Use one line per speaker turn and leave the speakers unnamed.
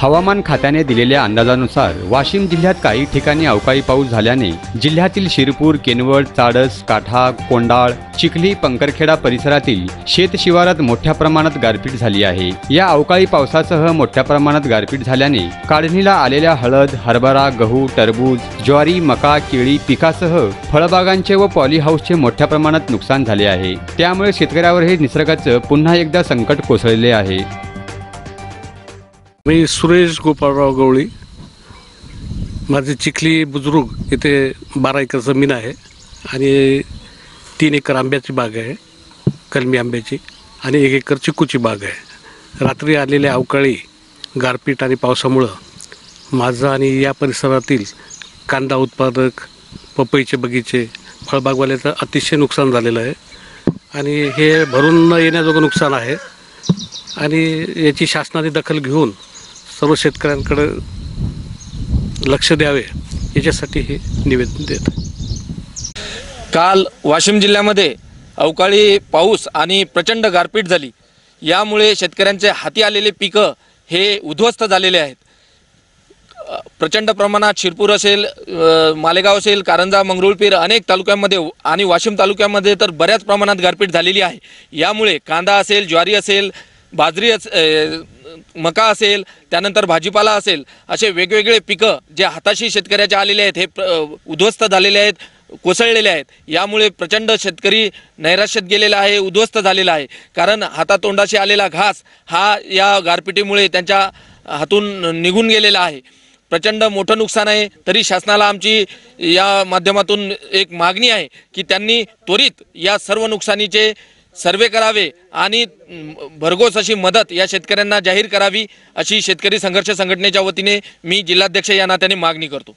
हवामान खात्याने दिलेल्या अंदाजानुसार वाशिम जिल्ह्यात काही ठिकाणी अवकाळी पाऊस झाल्याने जिल्ह्यातील शिरपूर केनवड चाडस काठा कोंडाळ चिखली पंकरखेडा परिसरातील शेतशिवारात मोठ्या प्रमाणात गारपीट झाली आहे. या अवकाळी पावसासह मोठ्या प्रमाणात गारपीट झाल्याने काढणीला आलेल्या हळद हरभरा गहू टरबूज ज्वारी मका केळी पिकासह फळबागांचे व पॉली हाऊसचे मोठ्या प्रमाणात नुकसान झाले आहे. त्यामुळे शेतकऱ्यावर हे निसर्गाचं पुन्हा एकदा संकट कोसळले आहे.
मी सुरेश गोपाळराव गवळी. माझे चिखली बुजुर्ग इथे बारा एकर जमीन आहे आणि तीन एकर आंब्याची बाग आहे कलमी आंब्याची आणि एक एकर चिकूची बाग आहे. रात्री आलेल्या अवकाळी गारपीट आणि पावसामुळं माझं आणि या परिसरातील कांदा उत्पादक पपईचे बगीचे फळबागवाल्याचं अतिशय नुकसान झालेलं आहे. आणि हे भरून न येण्याजोगं नुकसान आहे. आणि याची शासनाने दखल घेऊन सर्व शेतकऱ्यांकडे लक्ष द्यावे याच्यासाठी हे निवेदन देत
काल वाशिम जिल्ह्यामध्ये अवकाळी पाऊस आणि प्रचंड गारपीट झाली. यामुळे शेतकऱ्यांचे हाती आलेले पिकं हे उद्ध्वस्त झालेले आहेत. प्रचंड प्रमाणात शिरपूर असेल मालेगाव असेल कारंजा मंगरुळपीर अनेक तालुक्यांमध्ये आणि वाशिम तालुक्यामध्ये तर बऱ्याच प्रमाणात गारपीट झालेली आहे. यामुळे कांदा असेल ज्वारी असेल बाजरी अस मका असेल त्यानंतर भाजीपाला असेल असे वेगवेगळे पिकं जे हाताशी शेतकऱ्याचे आलेले आहेत हे प्र- उद्ध्वस्त झालेले आहेत कोसळलेले आहेत. यामुळे प्रचंड शेतकरी नैराश्यात गेलेला आहे उद्ध्वस्त झालेला आहे. कारण हातातोंडाशी आलेला घास हा या गारपिटीमुळे त्यांच्या हातून निघून गेलेला आहे. प्रचंड मोठं नुकसान आहे. तरी शासनाला आमची या माध्यमातून एक मागणी आहे की त्यांनी त्वरित या सर्व नुकसानीचे सर्वे करावे आणि भरघोस अशी मदत या शेतकऱ्यांना जाहीर करावी अशी शेतकरी संघर्ष संघटनेच्या वतीने मी जिल्हाध्यक्ष या नात्याने मागणी करतो.